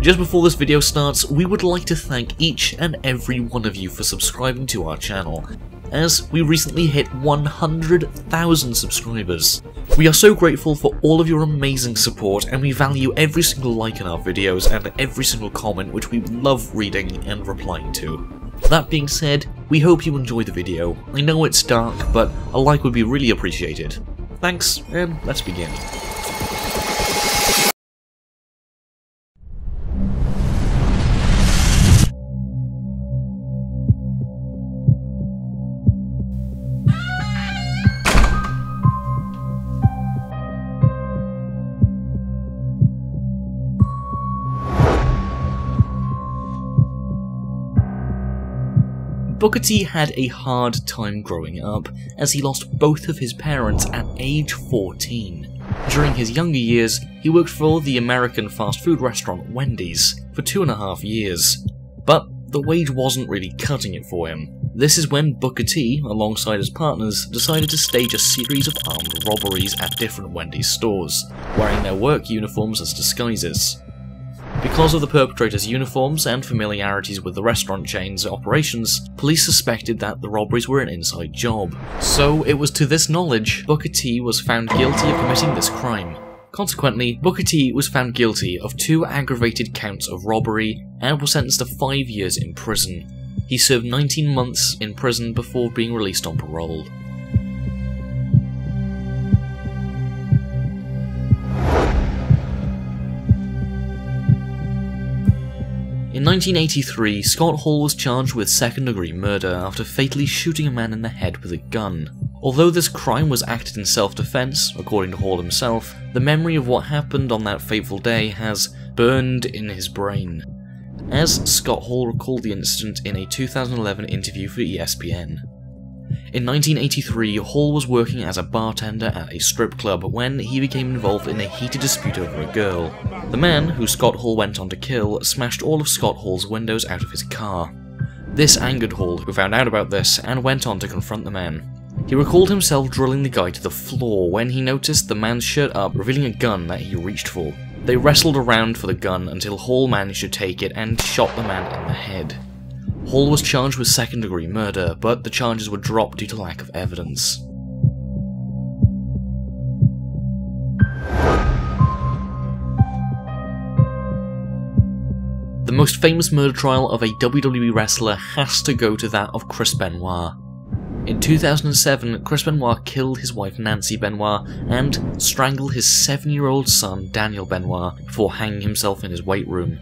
Just before this video starts, we would like to thank each and every one of you for subscribing to our channel, as we recently hit 100,000 subscribers. We are so grateful for all of your amazing support and we value every single like in our videos and every single comment which we love reading and replying to. That being said, we hope you enjoy the video. I know it's dark, but a like would be really appreciated. Thanks, and let's begin. Booker T had a hard time growing up, as he lost both of his parents at age 14. During his younger years, he worked for the American fast food restaurant Wendy's for two and a half years, but the wage wasn't really cutting it for him. This is when Booker T, alongside his partners, decided to stage a series of armed robberies at different Wendy's stores, wearing their work uniforms as disguises. Because of the perpetrators' uniforms and familiarities with the restaurant chain's operations, police suspected that the robberies were an inside job. So it was to this knowledge Booker T was found guilty of committing this crime. Consequently, Booker T was found guilty of two aggravated counts of robbery and was sentenced to five years in prison. He served 19 months in prison before being released on parole. In 1983, Scott Hall was charged with second degree murder after fatally shooting a man in the head with a gun. Although this crime was acted in self defense, according to Hall himself, the memory of what happened on that fateful day has burned in his brain. As Scott Hall recalled the incident in a 2011 interview for ESPN. In 1983, Hall was working as a bartender at a strip club when he became involved in a heated dispute over a girl. The man, who Scott Hall went on to kill, smashed all of Scott Hall's windows out of his car. This angered Hall, who found out about this and went on to confront the man. He recalled himself drilling the guy to the floor when he noticed the man's shirt up, revealing a gun that he reached for. They wrestled around for the gun until Hall managed to take it and shot the man in the head. Hall was charged with second degree murder, but the charges were dropped due to lack of evidence. The most famous murder trial of a WWE wrestler has to go to that of Chris Benoit. In 2007, Chris Benoit killed his wife Nancy Benoit and strangled his 7 year old son Daniel Benoit before hanging himself in his weight room.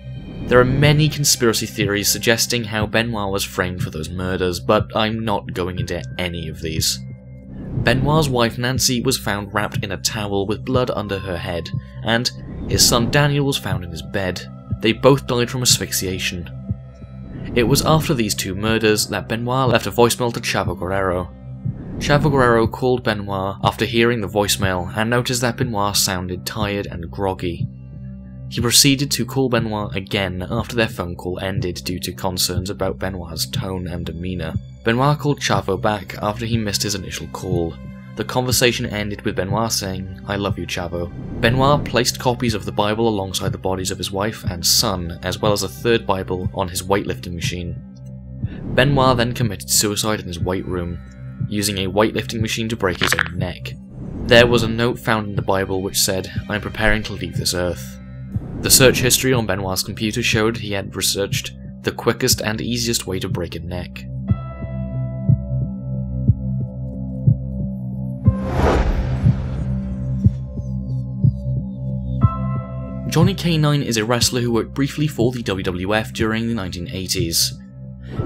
There are many conspiracy theories suggesting how Benoit was framed for those murders, but I'm not going into any of these. Benoit's wife Nancy was found wrapped in a towel with blood under her head, and his son Daniel was found in his bed. They both died from asphyxiation. It was after these two murders that Benoit left a voicemail to Chavo Guerrero. Chavo Guerrero called Benoit after hearing the voicemail and noticed that Benoit sounded tired and groggy. He proceeded to call Benoit again after their phone call ended due to concerns about Benoit's tone and demeanour. Benoit called Chavo back after he missed his initial call. The conversation ended with Benoit saying, I love you, Chavo. Benoit placed copies of the Bible alongside the bodies of his wife and son, as well as a third Bible on his weightlifting machine. Benoit then committed suicide in his weight room, using a weightlifting machine to break his own neck. There was a note found in the Bible which said, I'm preparing to leave this earth. The search history on Benoit's computer showed he had researched the quickest and easiest way to break a neck. Johnny K9 is a wrestler who worked briefly for the WWF during the 1980s.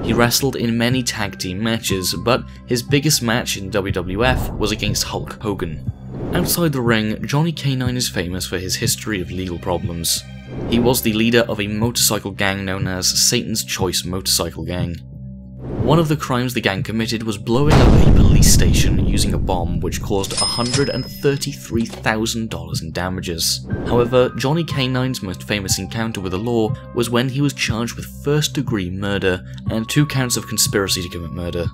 He wrestled in many tag team matches, but his biggest match in WWF was against Hulk Hogan. Outside the ring, Johnny K9 is famous for his history of legal problems. He was the leader of a motorcycle gang known as Satan's Choice Motorcycle Gang. One of the crimes the gang committed was blowing up a police station using a bomb which caused $133,000 in damages. However, Johnny K9's most famous encounter with the law was when he was charged with first degree murder and two counts of conspiracy to commit murder.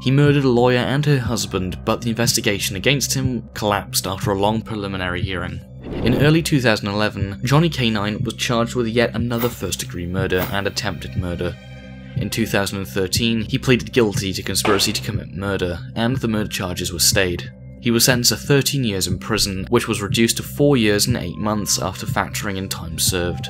He murdered a lawyer and her husband, but the investigation against him collapsed after a long preliminary hearing. In early 2011, Johnny K9 was charged with yet another first degree murder and attempted murder. In 2013, he pleaded guilty to conspiracy to commit murder, and the murder charges were stayed. He was sentenced to 13 years in prison, which was reduced to 4 years and 8 months after factoring in time served.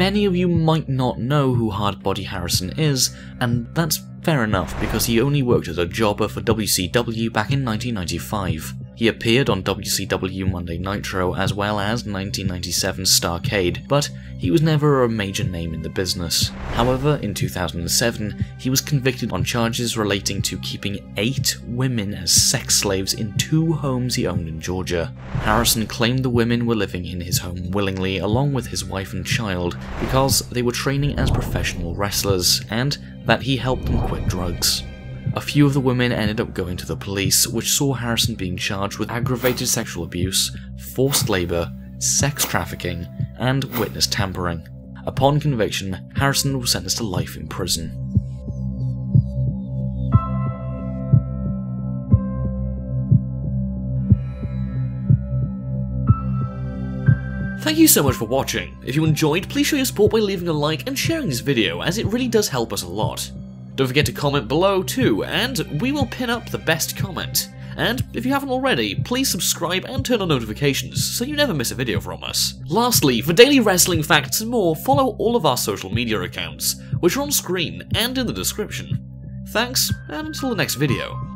Many of you might not know who Hardbody Harrison is, and that's fair enough because he only worked as a jobber for WCW back in 1995. He appeared on WCW Monday Nitro as well as 1997's Starcade, but he was never a major name in the business. However, in 2007, he was convicted on charges relating to keeping eight women as sex slaves in two homes he owned in Georgia. Harrison claimed the women were living in his home willingly along with his wife and child because they were training as professional wrestlers and that he helped them quit drugs. A few of the women ended up going to the police, which saw Harrison being charged with aggravated sexual abuse, forced labour, sex trafficking, and witness tampering. Upon conviction, Harrison was sentenced to life in prison. Thank you so much for watching. If you enjoyed, please show your support by leaving a like and sharing this video, as it really does help us a lot. Don't forget to comment below too, and we will pin up the best comment. And if you haven't already, please subscribe and turn on notifications so you never miss a video from us. Lastly, for daily wrestling facts and more, follow all of our social media accounts, which are on screen and in the description. Thanks, and until the next video.